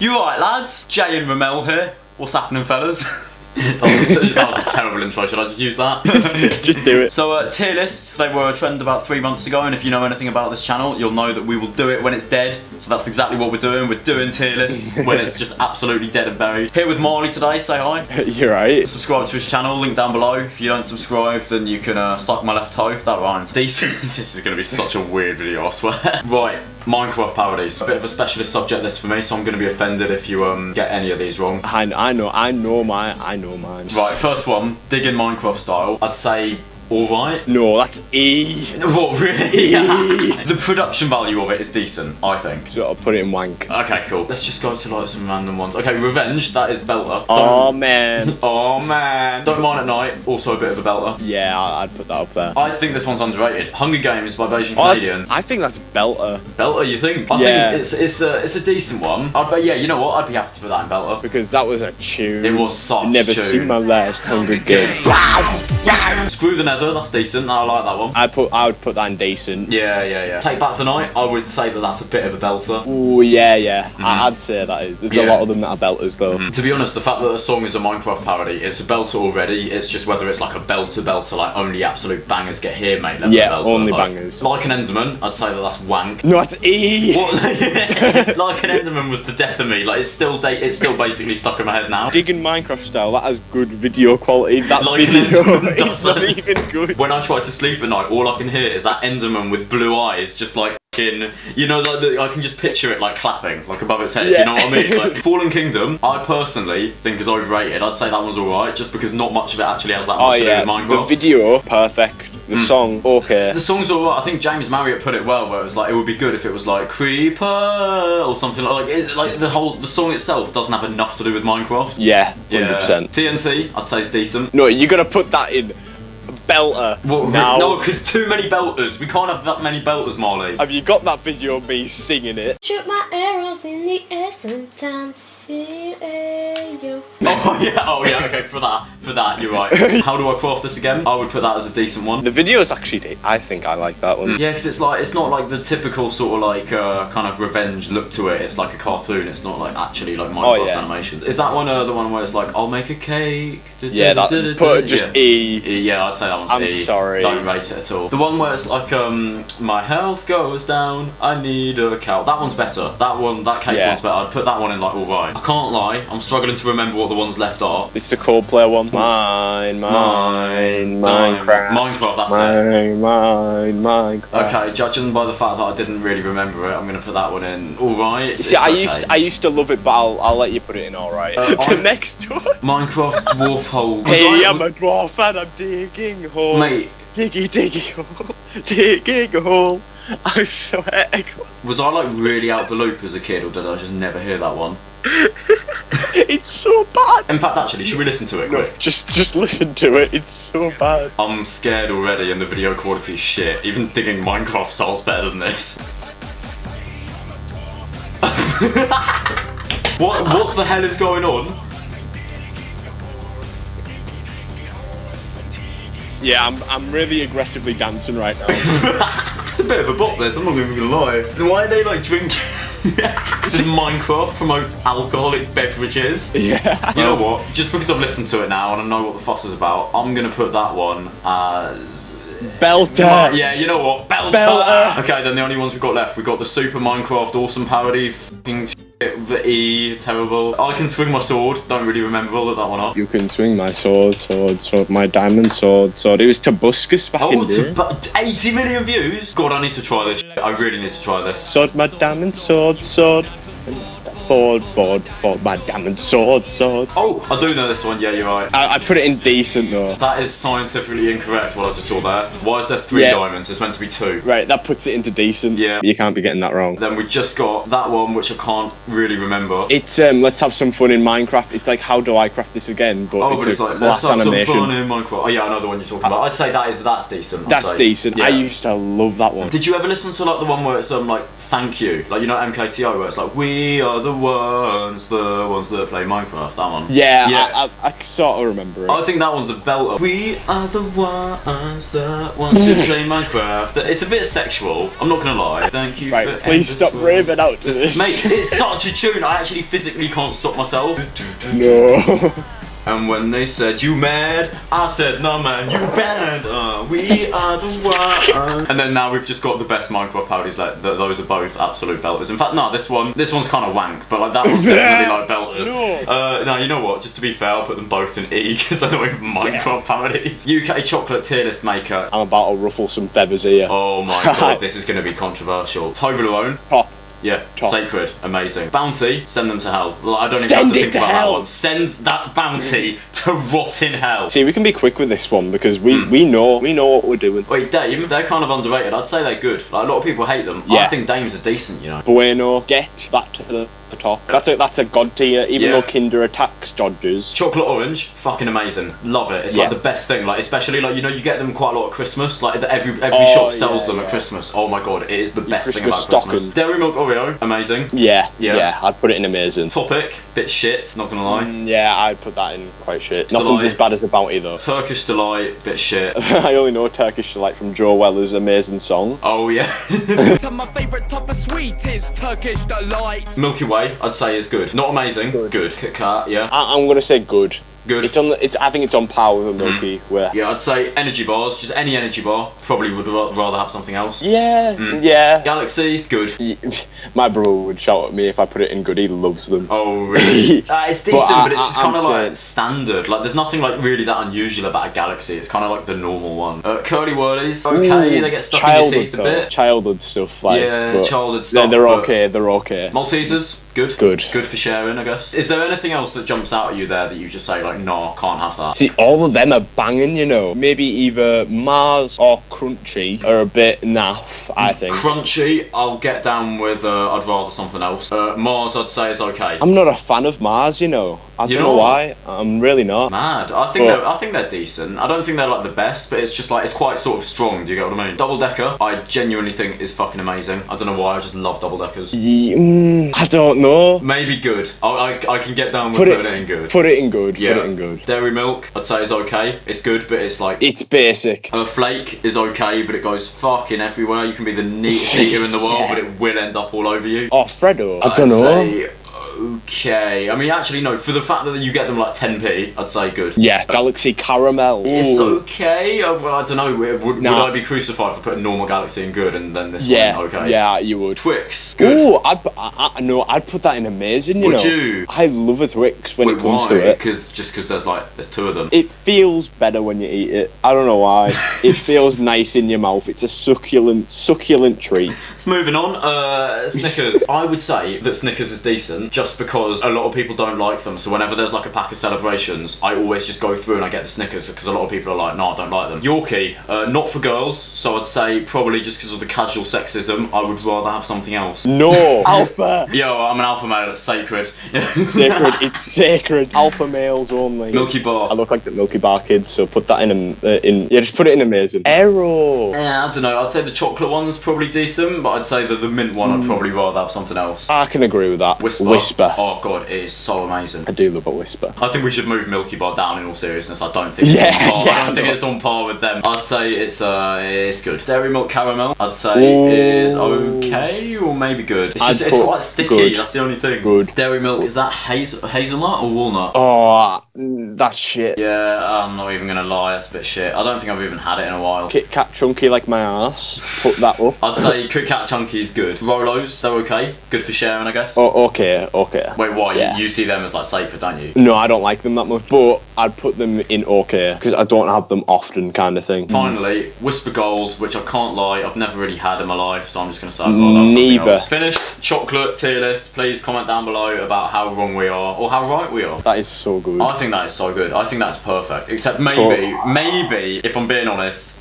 You alright, lads? Jay and Ramel here. What's happening, fellas? that, was a, that was a terrible intro. Should I just use that? Just do it. So uh, tier lists, they were a trend about three months ago, and if you know anything about this channel, you'll know that we will do it when it's dead. So that's exactly what we're doing. We're doing tier lists when it's just absolutely dead and buried. Here with Marley today. Say hi. You're right. Subscribe to his channel, link down below. If you don't subscribe, then you can uh, suck my left toe. That rhymes. Decent. this is going to be such a weird video, I swear. right, Minecraft parodies. A bit of a specialist subject this for me, so I'm going to be offended if you um, get any of these wrong. I, I know, I know mine, I know mine. Right, first one, digging Minecraft style. I'd say alright. No, that's E. What, really? the production value of it is decent, I think. So I'll put it in wank. Okay, cool. Let's just go to like some random ones. Okay, Revenge, that is Belter. Oh Don't- man. oh man. Don't Mine at Night, also a bit of a Belter. Yeah, I'd put that up there. I think this one's underrated. Hunger Games by Beijing Oh, Canadian. I think that's Belter Belter, you think? I Yeah. think it's it's a it's a decent one. I'd bet yeah, you know what? I'd be happy to put that in Belter. because that was a tune. It was such Never tune. seen my last Hunger Game. Screw the That's decent. I like that one. I put, I would put that in decent. Yeah, yeah, yeah. Take Back the Night, I would say that that's a bit of a belter. Oh yeah, yeah. I- mm. I'd say that is. There's. Yeah. a lot of them that are belters though. Mm. To be honest, the fact that a song is a Minecraft parody, it's a belter already. It's just whether it's like a belter belter, like only absolute bangers get here, mate. Yeah, belter. only like, bangers. Like an Enderman, I'd say that that's wank. No, that's E. Like an Enderman was the death of me. Like it's still da- it's still basically stuck in my head now. Digging Minecraft style, that has good video quality. That Like an video is not even good. When I try to sleep at night, all I can hear is that Enderman with blue eyes, just like fucking, you know, like the, I can just picture it like clapping, like above its head. Yeah. You know what I mean? Like Fallen Kingdom, I personally think is overrated. I'd say that one's alright, just because not much of it actually has that Oh much to do yeah, with the video perfect. The hmm. song okay. The song's alright. I think James Marriott put it well, where it was like it would be good if it was like Creeper or something like. Is it like the whole the song itself doesn't have enough to do with Minecraft? Yeah, Yeah. hundred percent. TNT, I'd say it's decent. No, you gotta put that in belter. What, now. No, because too many belters. We can't have that many belters, Marley. Have you got that video of me singing it? Shoot my arrows in the air sometimes. See. Oh yeah, oh yeah, okay, for that, for that, you're right. How do I craft this again? I would put that as a decent one. The video is actually, I think I like that one. Yeah, because it's like it's not like the typical sort of like uh, kind of revenge look to it. It's like a cartoon. It's not like actually like Minecraft Oh, yeah. animations. Is that one uh, the one where it's like I'll make a cake? Yeah, that put just. E. Yeah, I'd say that one's I'm E. sorry. Don't rate it at all. The one where it's like, um, my health goes down, I need a cow. That one's better. That one, that cake one's better. I'd put that one in like alright. I can't lie, I'm struggling to remember what the ones left are. It's the Coldplay one. Mine, Mine, mine, Minecraft. Minecraft, that's it. mine, mine, Minecraft. Okay, judging by the fact that I didn't really remember it, I'm gonna put that one in. Alright. See, I used I used to love it, but I'll I'll let you put it in all right. Uh, the next one. Minecraft Dwarf Hole. Hey, I- I'm a dwarf and I'm digging hole. Mate, Diggy, diggy hole, digging hole. I swear. was I like really out the loop as a kid, or did I just never hear that one? It's so bad. In fact, actually, should we listen to it No, quick? just just listen to it. It's so bad. I'm scared already, and the video quality is shit. Even digging Minecraft style's better than this. what what the hell is going on? Yeah, I'm I'm really aggressively dancing right now. It's a bit of a bop this, I'm not even gonna lie. Why are they like drinking? this is Minecraft promote alcoholic beverages. yeah. You know what? Just because I've listened to it now and I know what the fuss is about, I'm gonna put that one as. Belter. yeah, you know what? Belter. Belter. Okay, then the only ones we've got left, we've got the Super Minecraft Awesome Parody, fucking shit, the E, terrible. Oh, I can swing my sword, don't really remember, I'll look that one up. You can swing my sword, sword, sword, my diamond sword, sword. It was Tobuscus back Oh, in the day. 80 million views? God, I need to try this. I really need to try this. Sword, my diamond sword, sword. Ford, Ford, Ford, my diamond sword, sword. Oh, I do know this one. Yeah, you're right. I, I put it in decent though. That is scientifically incorrect. What I just saw there. Why is there three Yeah. diamonds? It's meant to be two. Right, that puts it into decent. Yeah. You can't be getting that wrong. Then we just got that one, which I can't really remember. It's um, let's have some fun in Minecraft. It's like how do I craft this again? But oh, it's but it's a like class let's have animation. some fun in Minecraft. Oh yeah, I know the one you're talking about. I'd say that is that's decent. I'd That's say. decent. Yeah. I used to love that one. Did you ever listen to like the one where it's um like thank you. Like you know MKTO where it's like we are the ones, the ones that play Minecraft. That one. Yeah, Yeah. I, I, I sort of remember it. I think that one's a belter. We are the ones that want to play Minecraft. It's a bit sexual. I'm not gonna lie. Thank you. right, for please stop words. raving out to this. Mate, it's such a tune. I actually physically can't stop myself. no. And when they said you mad, I said no man, you bad. Uh, we are the ones. And then now we've just got the best Minecraft parodies. Like th- those are both absolute belters. In fact, no, this one, this one's kind of wank, but like that one's definitely like belter. No. Uh, no, you know what? Just to be fair, I'll put them both in E because they're not even Minecraft parodies. UK chocolate tier list maker. I'm about to ruffle some feathers here. Oh my god, this is going to be controversial. Toblerone, Top. Yeah, Top. sacred, amazing. Bounty, send them to hell. Like, I don't even Send have to it think to about hell. that one. Send that bounty to rot in hell. See, we can be quick with this one because we, Hmm. we know we know what we're doing. Wait, Daim, they're kind of underrated. I'd say they're good. Like a lot of people hate them. I think Daims are decent, you know. Bueno, get that to the top. That's a that's a god tier. Even Yeah. though Kinder attacks Dodgers. Chocolate orange, fucking amazing. Love it. It's Yeah. like the best thing. Like especially like you know you get them quite a lot at Christmas. Like every every Oh, shop sells yeah, them yeah. at Christmas. Oh my god, it is the best thing Christmas about Christmas. Dairy milk Oreo, amazing. Yeah, Yeah. yeah, I'd put it in amazing. Topic, bit shit. Not gonna lie. Mm, yeah, I'd put that in quite shit. Nothing's as bad as a bounty though. Turkish delight, bit shit. I only know Turkish delight from Joe Weller's amazing song. Oh yeah. So my favourite type of sweet is Turkish delight. Milky Way, I'd say is good. Not amazing. Good. Good. Kit Kat, yeah. I, I'm gonna say good. Good. It's on. The, it's. I think it's on par with a Milky Way. Yeah, I'd say energy bars, just any energy bar. Probably would rather have something else. Yeah, Mm. yeah. Galaxy, good. My brother would shout at me if I put it in good. He loves them. Oh really? uh, it's decent, but, I- it's just kind of like saying- standard. Like, there's nothing like really that unusual about a Galaxy. It's kind of like the normal one. Uh, curly wurlies, okay, Ooh, they get stuck in your teeth a bit. Childhood stuff, like Yeah, but childhood They're, stuff, they're okay. They're okay. Maltesers, good. Good. Good for sharing, I guess. Is there anything else that jumps out at you there that you just say like, no, can't have that? See, all of them are banging, you know. Maybe either Mars or Crunchie are a bit naff, I think. Crunchie, I'll get down with. Uh, I'd rather something else. Uh, Mars, I'd say is okay. I'm not a fan of Mars, you know. I You're don't know not? why. I'm really not. Mad. I think Well- they're. I think they're decent. I don't think they're like the best, but it's just like it's quite sort of strong. Do you get what I mean? Double decker, I genuinely think is fucking amazing. I don't know why. I just love double deckers. Ye- mm, I don't know. Maybe good. I, I, I can get down with Put it- putting it in good. Put it in good. yeah. Put it in good. Dairy milk, I'd say is okay. It's good, but it's like. It's basic. A flake is okay, but it goes fucking everywhere. You can be the neatest eater in the world, Yeah. but it will end up all over you. Oh, Fredo. I I'd don't know. Okay. I mean, actually, no. For the fact that you get them like 10p, I'd say good. Yeah, Galaxy Caramel. It's okay. I, well, I don't know. Would, would Nah. I be crucified for putting normal Galaxy in good and then this Yeah, one okay? yeah, you would. Twix, good. Ooh, I'd, I, I, no, I'd put that in amazing, you Would know. you? I love a Twix when Wait, it comes why? to it. Because just because there's like there's two of them. It feels better when you eat it. I don't know why. it feels nice in your mouth. It's a succulent, succulent treat. Let's moving on. Uh, Snickers. I would say that Snickers is decent just because a lot of people don't like them. So whenever there's like a pack of celebrations, I always just go through and I get the Snickers because a lot of people are like, no, I don't like them. Yorkie, uh, not for girls. So I'd say probably just because of the casual sexism, I would rather have something else. No, alpha. Yo, I'm an alpha male. It's sacred. Sacred. It's sacred. Alpha males only. Milky Bar. I look like the Milky Bar kid, so put that in. am- Uh, in yeah, just put it in amazing. Aero. Yeah, I don't know. I'd say the chocolate one's probably decent, but I'd say that the mint one I'd probably rather have something else. I can agree with that. Wispa. Wispa. Oh god, it is so amazing. I do love a Wispa. I think we should move Milky Bar down in all seriousness. I don't think Yeah, it's on par. yeah, I don't think it's on par with them. I'd say it's uh it's good. Dairy milk caramel, I'd say is okay or maybe good. It's I'd it's quite sticky, good. that's the only thing. Good. Dairy milk, is that hazel hazelnut or walnut? Oh, that shit. Yeah, I'm not even gonna lie, that's a bit shit. I don't think I've even had it in a while. Kit Kat chunky like my ass. Put that up. I'd say Kit Kat Chunky's good. Rolos, they're okay. Good for sharing, I guess. Oh, okay, okay. Wait, why? Yeah. You, you see them as like sacred, don't you? No, I don't like them that much, but I'd put them in okay because I don't have them often, kind of thing. Finally, Wispa Gold, which I can't lie, I've never really had in my life, so I'm just going to say rather Neither. Finished chocolate tier list. Please comment down below about how wrong we are or how right we are. That is so good. I think that is so good. I think that's perfect. Except maybe, maybe, if I'm being honest,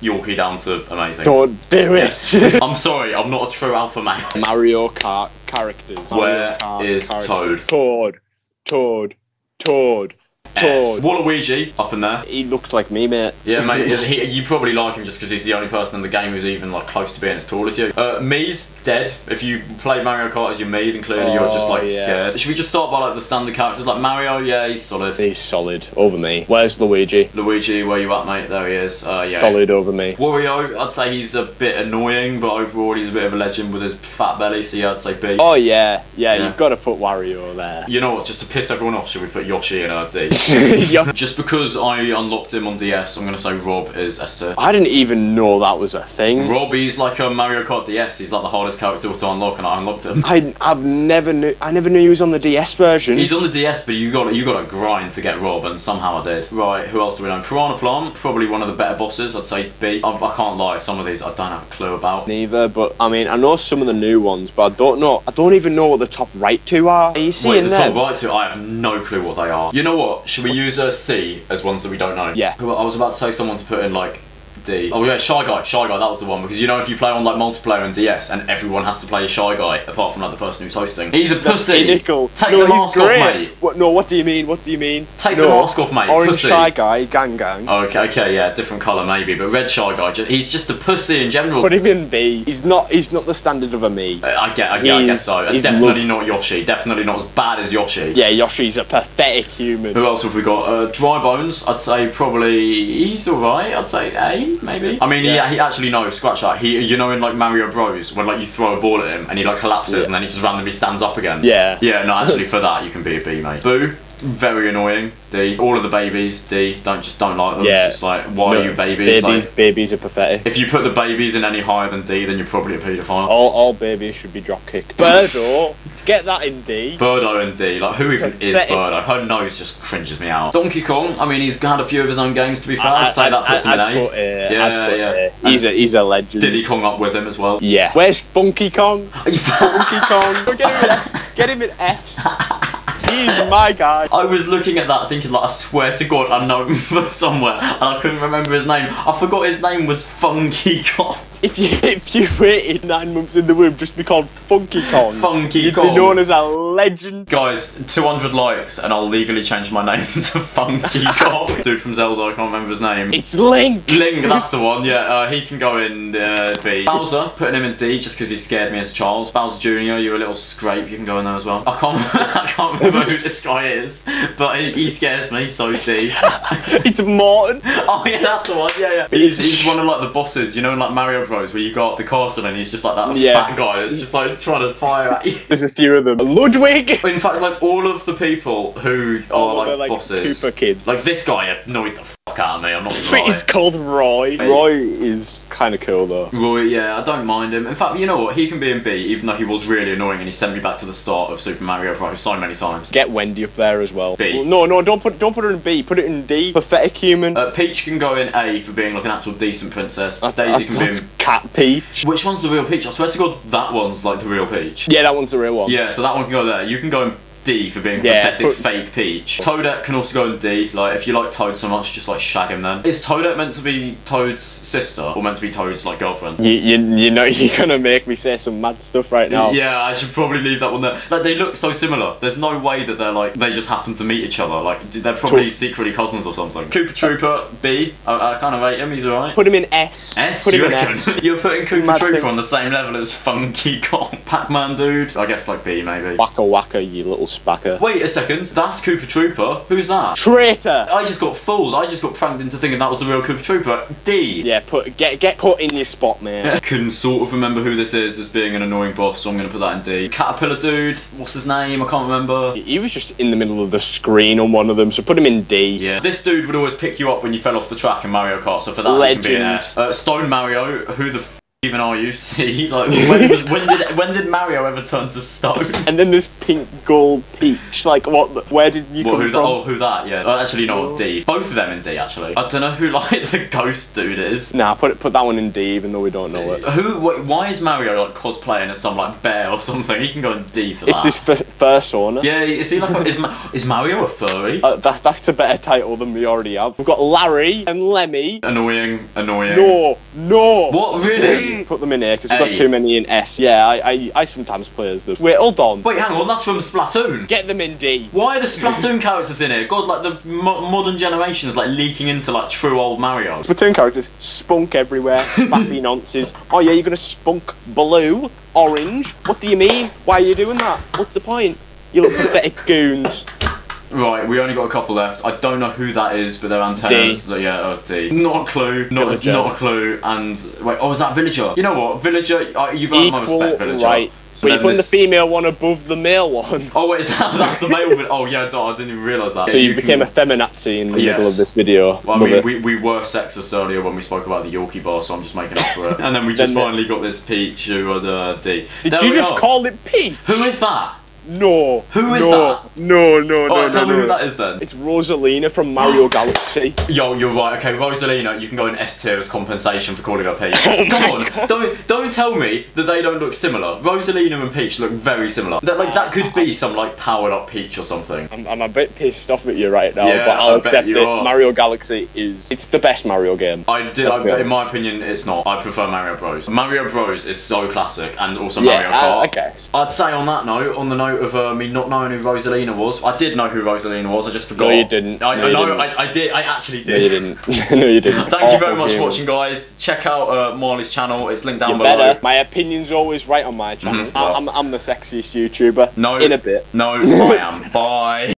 Yorkie down to amazing. Don't do it. I'm sorry, I'm not a true alpha male. Mario Kart characters. Where Mario Kart is characters. Toad? Toad. Toad. Toad. S. Toad. Waluigi up in there. He looks like me, mate. Yeah, mate. he, you probably like him just because he's the only person in the game who's even like close to being as tall as you. Uh, Mii's dead. If you play Mario Kart as your Mii, then clearly you're just Oh, like yeah. scared. Should we just start by like the standard characters like Mario? Yeah, he's solid. He's solid over me. Where's Luigi? Luigi, where you at, mate? There he is. Uh, yeah. Solid over me. Wario, I'd say he's a bit annoying, but overall he's a bit of a legend with his fat belly. So yeah, I'd say B. Oh yeah, yeah. Yeah. You've got to put Wario there. You know what? Just to piss everyone off, should we put Yoshi in a D? Yo- Just because I unlocked him on DS, I'm gonna say Rob is S tier. I didn't even know that was a thing. Rob, he's like a Mario Kart DS. He's like the hardest character to unlock, and I unlocked him. I I've never knew I never knew he was on the DS version. He's on the DS, but you got you got to grind to get Rob, and somehow I did. Right, who else do we know? Piranha Plant, probably one of the better bosses. I'd say B. I, I can't lie, some of these I don't have a clue about. Neither, but I mean I know some of the new ones, but I don't know. I don't even know what the top right two are. Are you seeing Wait, the them? top right two, I have no clue what they are. You know what? Should we use a C as ones that we don't know? Yeah. I was about to say someone to put in like D. Oh yeah, Shy Guy. Shy Guy, that was the one because you know if you play on like multiplayer and DS and everyone has to play Shy Guy apart from like the person who's hosting. He's a pussy. Pinnacle. Take no, the mask off, mate. What? No, what do you mean? What do you mean? Take no, the mask off, mate. Orange Pussy. shy guy, gang gang. Okay, okay, yeah, different colour maybe, but red shy guy, he's just a pussy in general. Put him in B. He's not. He's not the standard of a me. Uh, I get, I get, I guess so. He's definitely not Yoshi. Definitely not as bad as Yoshi. Yeah, Yoshi's a pathetic human. Who else have we got? Uh, Dry Bones. I'd say probably he's alright. I'd say A, maybe. I mean, yeah. Yeah. he actually knows scratch that. He, you know, in like Mario Bros, when like you throw a ball at him and he like collapses Yeah. and then he just randomly stands up again. Yeah. Yeah, no, actually for that you can be a B, mate. Boo. Very annoying. D. All of the babies. D. Don't just don't like them. Yeah. Just like why No, are you babies? Babies, Like, babies are pathetic. if you put the babies in any higher than D, then you're probably a paedophile. All, all babies should be drop kicked. Birdo, get that in D. Birdo and D, like who even is Pathetic. Birdo? Her nose just cringes me out. Donkey Kong, I mean, he's had a few of his own games to be fair. I'd say that puts him I'd A. put uh, A. Yeah, yeah. Uh, a. He's a he's a legend. Diddy Kong up with him as well. Yeah. Where's Funky Kong? Funky Kong. Get him in S. Get him in S. He's my guy. I was looking at that thinking like I swear to God I know him from somewhere and I couldn't remember his name. I forgot his name was Funky. If you if you waited nine months in the womb just to be called Funky Kong, Funky you'd Kong. be known as a legend. Guys, 200 likes and I'll legally change my name to Funky Kong. Dude from Zelda, I can't remember his name. It's Link. Link, that's the one, yeah, uh, he can go in uh, B. Bowser, putting him in D just because he scared me as a child. Bowser Jr., you're a little scrape, you can go in there as well. I can't, I can't remember who this guy is, but he, he scares me, so D. it's Morton. oh yeah, that's the one, yeah, yeah. He's, he's one of like the bosses, you know, in like Mario Where you got the castle and he's just like that Yeah. fat guy that's just like trying to fire at you. There's a few of them. Ludwig. In fact, like all of the people who All are like, like, bosses, Koopa kids. like this guy annoyed the out of me. I'm not gonna But lie. it's called Roy. Roy is kind of cool though. Roy, yeah, I don't mind him. In fact, you know what? He can be in B, even though he was really annoying and he sent me back to the start of Super Mario Bros. so many times. Get Wendy up there as well. B. Well, No, no, don't put don't put her in B. Put it in D. Pathetic human. Uh, Peach can go in A for being like an actual decent princess. That- Daisy that's, can be in. Cat Peach. Which one's the real Peach? I swear to God, that one's like the real Peach. Yeah, that one's the real one. Yeah, so that one can go there. You can go in D for being a Yeah, pathetic fake Peach. Toadette can also go in D. Like, if you like Toad so much, just like shag him then. Is Toadette meant to be Toad's sister or meant to be Toad's like girlfriend? You, you, you know you're gonna make me say some mad stuff right now. Yeah, I should probably leave that one there. Like they look so similar. There's no way that they're like they just happen to meet each other. Like they're probably secretly cousins or something. Koopa Troopa B. I, I kind of rate him. He's alright. Put him in S. S, Put him you in reckon? S. You're putting Cooper Mad Trooper thing. on the same level as Funky Kong. Pac-Man dude. I guess like B maybe. Waka waka, you little spacker. Wait a second. That's Koopa Troopa. Who's that? Traitor. I just got fooled. I just got pranked into thinking that was the real Koopa Troopa. D. Yeah, put get get put in your spot, man. Can sort of remember who this is as being an annoying boss, so I'm gonna put that in D. Caterpillar dude, what's his name? I can't remember. He was just in the middle of the screen on one of them, so put him in D. Yeah. This dude would always pick you up when you fell off the track in Mario Kart, so for that he can be an Legend. Uh, Stone Mario, who the even are you? See, like when, was, when did when did Mario ever turn to stone? And then this pink gold peach. Like what? Where did you What, come who from? that? Oh, who that? Yeah. Oh, actually, no, D. Both of them in D. Actually, I don't know who like the ghost dude is. Nah, put put that one in D, even though we don't know it. Who? Wait, why is Mario like cosplaying as some like bear or something? He can go in D for that. It's his f- first owner. Yeah, is he like? A, is, Ma- is Mario a furry? Uh, that, that's a better title than we already have. We've got Larry and Lemmy. annoying, annoying. No, no. What really? Put them in here because we've got too many in S. Yeah, I, I, I sometimes play as them. Wait, hold on. Wait, hang on, that's from Splatoon. Get them in D. Why are the Splatoon characters in here? God, like the mo- modern generation is like leaking into like true old Mario. Splatoon characters, spunk everywhere, spaffy nonsense. Oh yeah, you're gonna spunk blue, orange. What do you mean? Why are you doing that? What's the point? You look pathetic goons. Right, we only got a couple left. I don't know who that is, but they're antennas. Like, yeah, oh, D. Not a clue. Not a, not a clue. And wait, oh, is that Villager? You know what, Villager? Uh, you've earned my Equal respect, Villager. rights. But Then you're putting the female one above the male one. Oh wait, is that, that's the male? Vill- oh yeah, duh, I didn't even realise that. So you can- became a feminazi in the Yes. middle of this video. Well, I mean, we, we were sexist earlier when we spoke about the Yorkie bar, so I'm just making up for it. And then we just Then- finally got this Peach who had uh, D. Did There you just are. call it Peach? Who is that? No. Who is no, that? No, no, no, Alright, no, tell me no. who that is then. It's Rosalina from Mario Galaxy. Yo, you're right. Okay, Rosalina, you can go in S tier as compensation for calling her Peach. Oh Come on, don't don't tell me that they don't look similar. Rosalina and Peach look very similar. That like that could be some like powered up Peach or something. I'm, I'm a bit pissed off at you right now, Yeah, but I I'll bet accept it. are. Mario Galaxy is it's the best Mario game. I did. I, in my opinion, it's not. I prefer Mario Bros. Mario Bros is so classic, and also Yeah, Mario I- Kart. I guess. I'd say on that note, on the note of uh, me not knowing who Rosalina was, I did know who Rosalina was. I just forgot. No, you didn't. I, No, I you know. didn't. I, I did. I actually No, did. you didn't. no, you didn't. Thank you very Awful much for watching, guys. Check out uh, Marley's channel. It's linked down You below. better. My opinion's always right on my channel. Mhm, well. I- I'm, I'm the sexiest YouTuber. No. In a bit. No, I am. Bye.